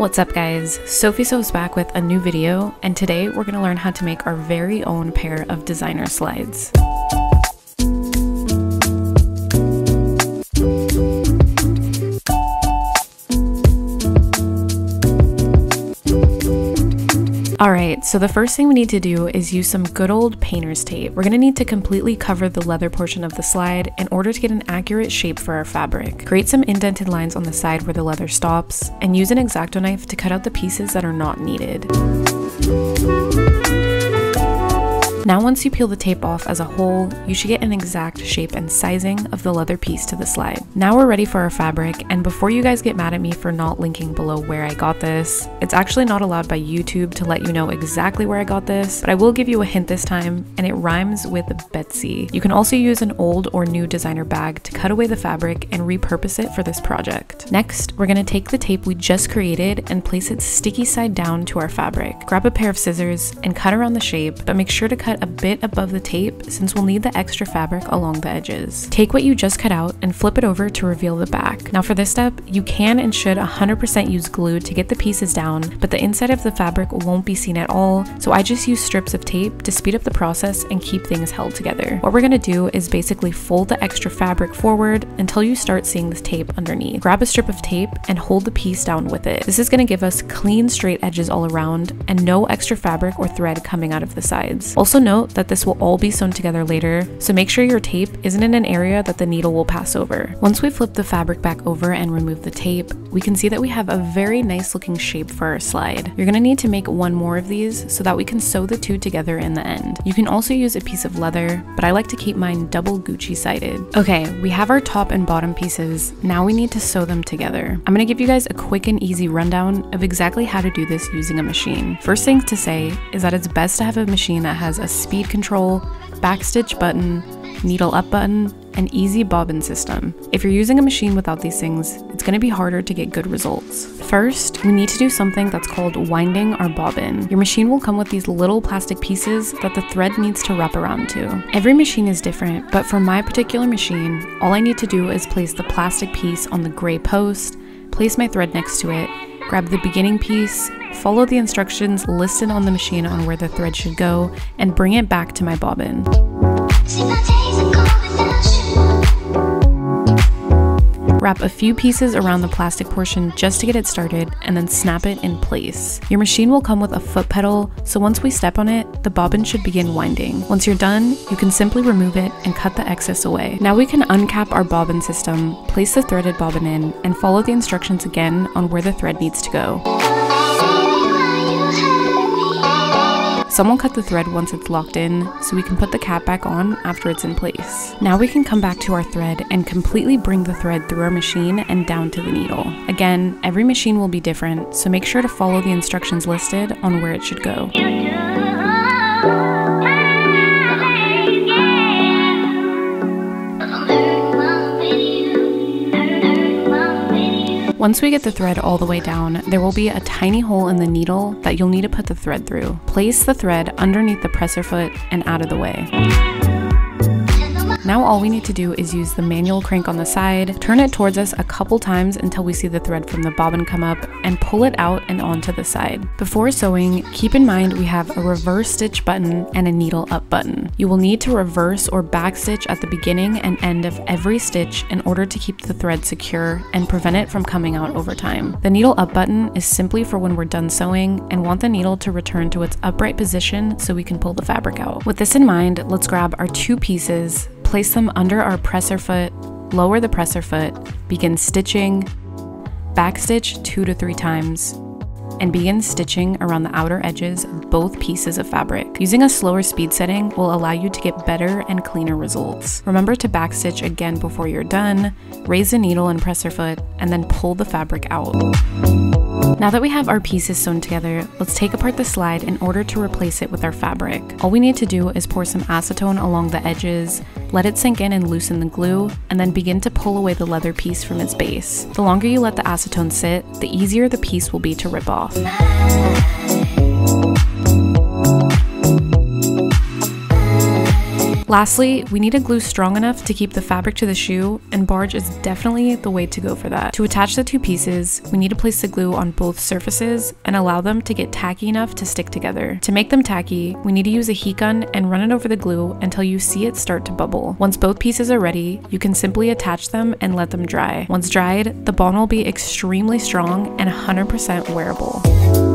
What's up guys, Sophie Sophs back with a new video and today we're going to learn how to make our very own pair of designer slides. Alright, so the first thing we need to do is use some good old painter's tape. We're going to need to completely cover the leather portion of the slide in order to get an accurate shape for our fabric. Create some indented lines on the side where the leather stops, and use an X-Acto knife to cut out the pieces that are not needed. Now once you peel the tape off as a whole, you should get an exact shape and sizing of the leather piece to the slide. Now we're ready for our fabric, and before you guys get mad at me for not linking below where I got this, it's actually not allowed by YouTube to let you know exactly where I got this, but I will give you a hint this time, and it rhymes with Betsy. You can also use an old or new designer bag to cut away the fabric and repurpose it for this project. Next, we're to take the tape we just created and place it sticky side down to our fabric. Grab a pair of scissors and cut around the shape, but make sure to cut a bit above the tape since we'll need the extra fabric along the edges. Take what you just cut out and flip it over to reveal the back. Now for this step, you can and should 100% use glue to get the pieces down, but the inside of the fabric won't be seen at all, so I just use strips of tape to speed up the process and keep things held together. What we're gonna do is basically fold the extra fabric forward until you start seeing the tape underneath. Grab a strip of tape and hold the piece down with it. This is gonna give us clean straight edges all around and no extra fabric or thread coming out of the sides. Also note that this will all be sewn together later, so make sure your tape isn't in an area that the needle will pass over. Once we flip the fabric back over and remove the tape, we can see that we have a very nice looking shape for our slide. You're gonna need to make one more of these so that we can sew the two together in the end. You can also use a piece of leather, but I like to keep mine double Gucci sided. Okay, we have our top and bottom pieces, now we need to sew them together. I'm gonna give you guys a quick and easy rundown of exactly how to do this using a machine. First thing to say is that it's best to have a machine that has a speed control, backstitch button, needle up button, and easy bobbin system. If you're using a machine without these things, it's going to be harder to get good results. First, we need to do something that's called winding our bobbin. Your machine will come with these little plastic pieces that the thread needs to wrap around to. Every machine is different, but for my particular machine, all I need to do is place the plastic piece on the gray post, place my thread next to it, grab the beginning piece, follow the instructions listed on the machine on where the thread should go, and bring it back to my bobbin. Wrap a few pieces around the plastic portion just to get it started and then snap it in place. Your machine will come with a foot pedal, so once we step on it, the bobbin should begin winding. Once you're done, you can simply remove it and cut the excess away. Now we can uncap our bobbin system, place the threaded bobbin in, and follow the instructions again on where the thread needs to go. Someone cut the thread once it's locked in, so we can put the cap back on after it's in place. Now we can come back to our thread and completely bring the thread through our machine and down to the needle. Again, every machine will be different, so make sure to follow the instructions listed on where it should go. Once we get the thread all the way down, there will be a tiny hole in the needle that you'll need to put the thread through. Place the thread underneath the presser foot and out of the way. Now all we need to do is use the manual crank on the side, turn it towards us a couple times until we see the thread from the bobbin come up, and pull it out and onto the side. Before sewing, keep in mind we have a reverse stitch button and a needle up button. You will need to reverse or back stitch at the beginning and end of every stitch in order to keep the thread secure and prevent it from coming out over time. The needle up button is simply for when we're done sewing and want the needle to return to its upright position so we can pull the fabric out. With this in mind, let's grab our two pieces, place them under our presser foot, lower the presser foot, begin stitching, backstitch two to three times, and begin stitching around the outer edges of both pieces of fabric. Using a slower speed setting will allow you to get better and cleaner results. Remember to backstitch again before you're done, raise the needle and presser foot, and then pull the fabric out. Now that we have our pieces sewn together, let's take apart the slide in order to replace it with our fabric. All we need to do is pour some acetone along the edges, let it sink in and loosen the glue, and then begin to pull away the leather piece from its base. The longer you let the acetone sit, the easier the piece will be to rip off. Lastly, we need a glue strong enough to keep the fabric to the shoe, and barge is definitely the way to go for that. To attach the two pieces, we need to place the glue on both surfaces and allow them to get tacky enough to stick together. To make them tacky, we need to use a heat gun and run it over the glue until you see it start to bubble. Once both pieces are ready, you can simply attach them and let them dry. Once dried, the bond will be extremely strong and 100% wearable.